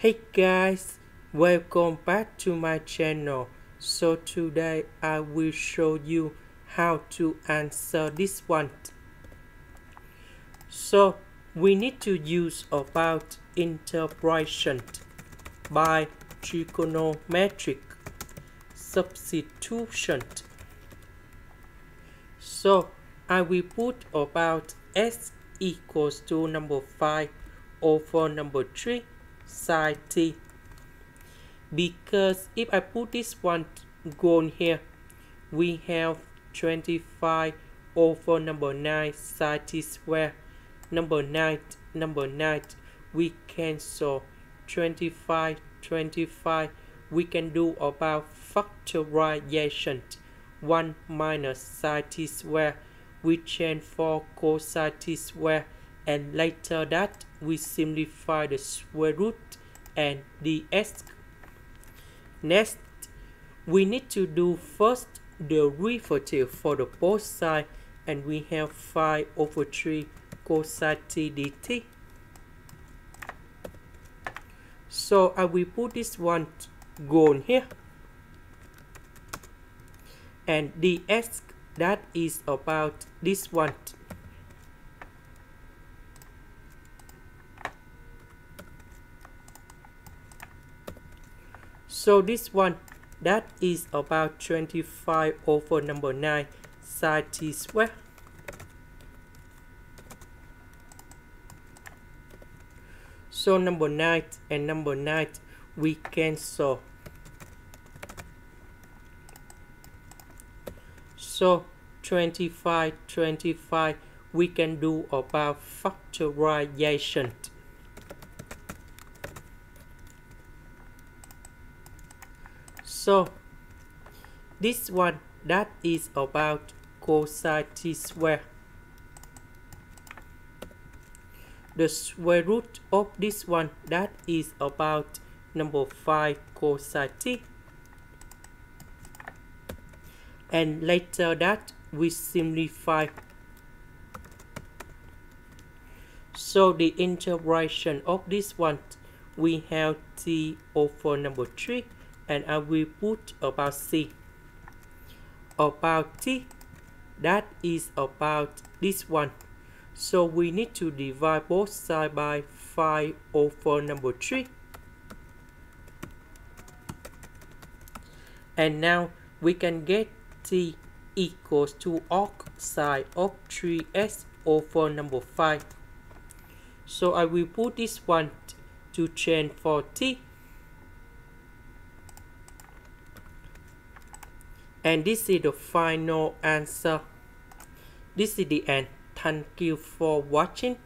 Hey guys, welcome back to my channel. So today I will show you how to answer this one. So we need to use about integration by trigonometric substitution. So I will put about s equals to number 5 over number 3 t. Because if I put this one gone here, we have 25 over number 9 sine t square. Number 9, number 9, we cancel 25, 25. We can do about factorization. 1 minus sine t square. We change for cosine square and later that we simplify the square root and ds. Next, we need to do first the derivative for the both side and we have 5 over 3 cosine t dt. So I will put this one gone here and the ds that is about this one So this one, that is about 25 over number 9 sine t. So number 9 and number 9 we cancel. So 25, 25 we can do about factorization. So this one that is about cosine t square. The square root of this one that is about number 5 cosine t. And later that we simplify. So the integration of this one we have t over number 3 and I will put about C. About T, that is about this one. So we need to divide both sides by 5 over number 3. And now we can get T equals to arc sine of 3s over number 5. So I will put this one to change for T And this is the final answer. This is the end. Thank you for watching.